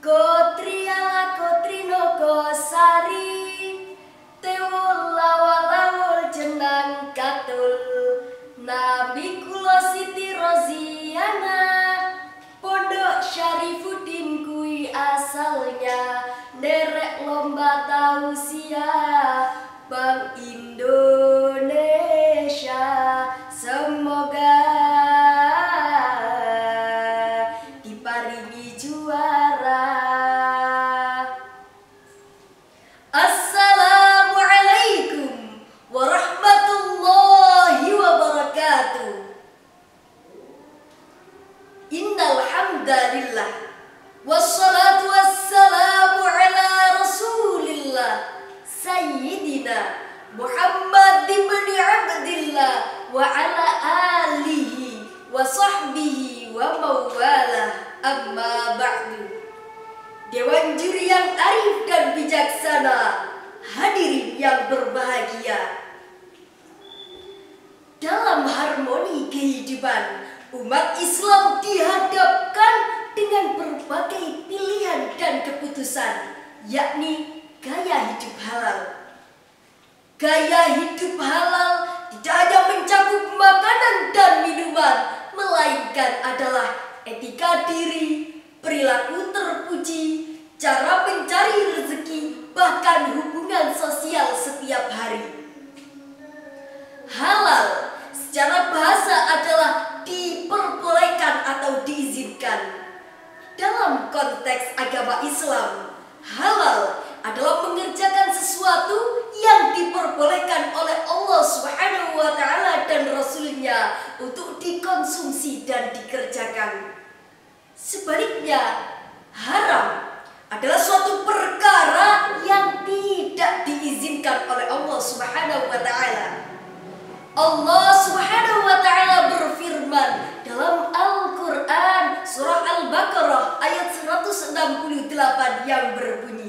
Kotriala kotrino kosari. Tewul lawalawul jenang katul. Nabi kulo siti roziana. Pondok Syarifuddin kui asalnya. Derek lomba tausia wa ala alihi wa sahbihi wa mawalah amma ba'du. Dewan juri yang arif dan bijaksana Hadirin yang berbahagia. Dalam harmoni kehidupan Umat Islam dihadapkan dengan berbagai pilihan dan keputusan Yakni gaya hidup halal. Gaya hidup halal tidak hanya mencakup makanan dan minuman Melainkan adalah etika diri, perilaku terpuji, cara mencari rezeki, bahkan hubungan sosial setiap hari. Halal secara bahasa adalah diperbolehkan atau diizinkan. Dalam konteks agama Islam, halal adalah mengerjakan sesuatu yang diperbolehkan oleh Allah Subhanahu wa taala dan rasulnya untuk dikonsumsi dan dikerjakan. Sebaliknya, haram adalah suatu perkara yang tidak diizinkan oleh Allah Subhanahu wa taala. Allah Subhanahu wa taala berfirman dalam Al-Qur'an surah Al-Baqarah ayat 168 yang berbunyi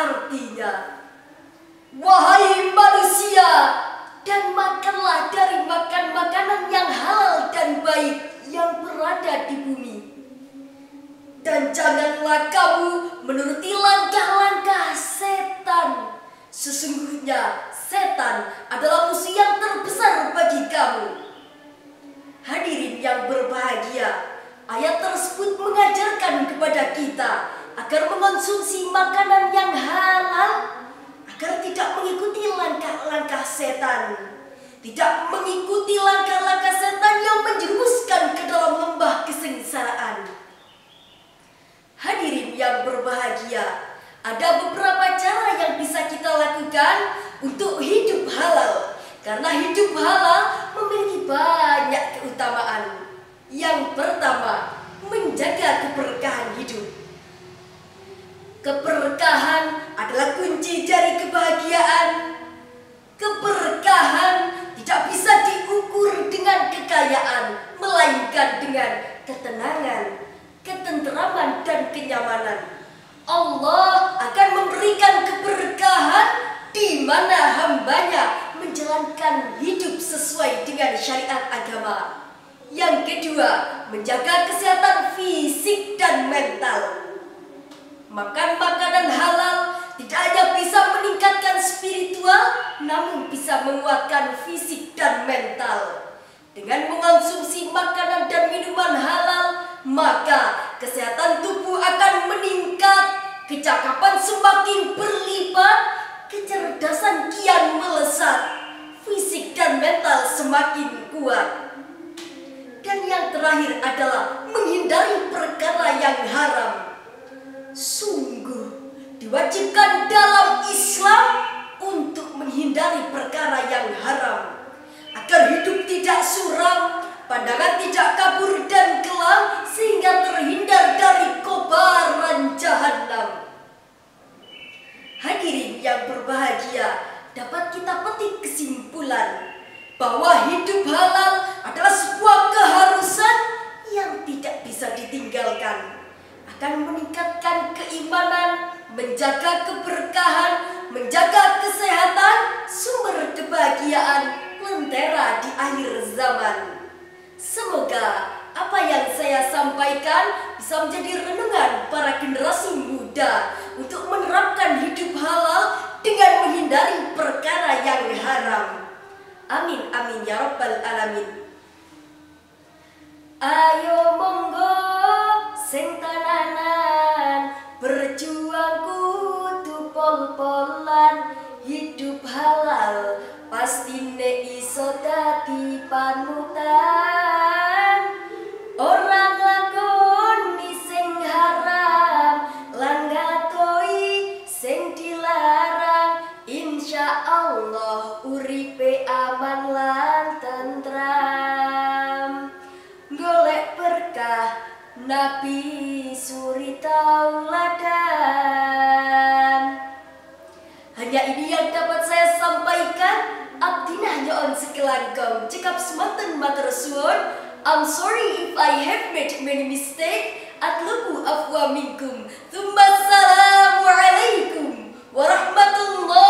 artinya wahai manusia dan makanlah dari makan makanan yang halal dan baik yang berada di bumi dan janganlah kamu menuruti langkah-langkah setan. Sesungguhnya setan adalah musuh yang terbesar bagi kamu. Hadirin yang berbahagia, ayat tersebut mengajarkan kepada kita agar mengonsumsi makanan yang halal agar tidak mengikuti langkah-langkah setan. Tidak mengikuti langkah-langkah setan yang menjerumuskan ke dalam lembah kesengsaraan. Hadirin yang berbahagia, ada beberapa cara yang bisa kita lakukan untuk hidup halal. Karena hidup halal memiliki banyak keutamaan. Yang pertama, menjaga keberkahan hidup. Keberkahan adalah kunci dari kebahagiaan. Keberkahan tidak bisa diukur kekayaan, melainkan dengan ketenangan, ketenteraman dan kenyamanan. Allah akan memberikan keberkahan di mana hambanya menjalankan hidup sesuai dengan syariat agama. Yang kedua, menjaga kesehatan fisik dan mental. Makan makanan halal tidak hanya bisa meningkatkan spiritual, namun bisa menguatkan fisik dan mental. Dengan mengonsumsi makanan dan minuman halal, maka kesehatan tubuh akan meningkat, kecakapan semakin berlipat, kecerdasan kian melesat, fisik dan mental semakin kuat. Dan yang terakhir adalah menghindari perkara yang haram. Sungguh diwajibkan dalam Islam untuk menghindari perkara yang haram suram, pandangan tidak kabur dan kelam sehingga terhindar dari kobaran jahanam. Hadirin yang berbahagia, dapat kita petik kesimpulan bahwa hidup halal adalah sebuah keharusan yang tidak bisa ditinggalkan. Akan meningkatkan keimanan, menjaga keberkahan, menjaga berkah Nabi suri tauladan Hanya ini yang dapat saya sampaikan. Abdina nyoon sekelangkong Cekap semantan matur suwun. I'm sorry if I have made many mistake. Atlubu afwa minkum. Thumma assalamualaikum Warahmatullahi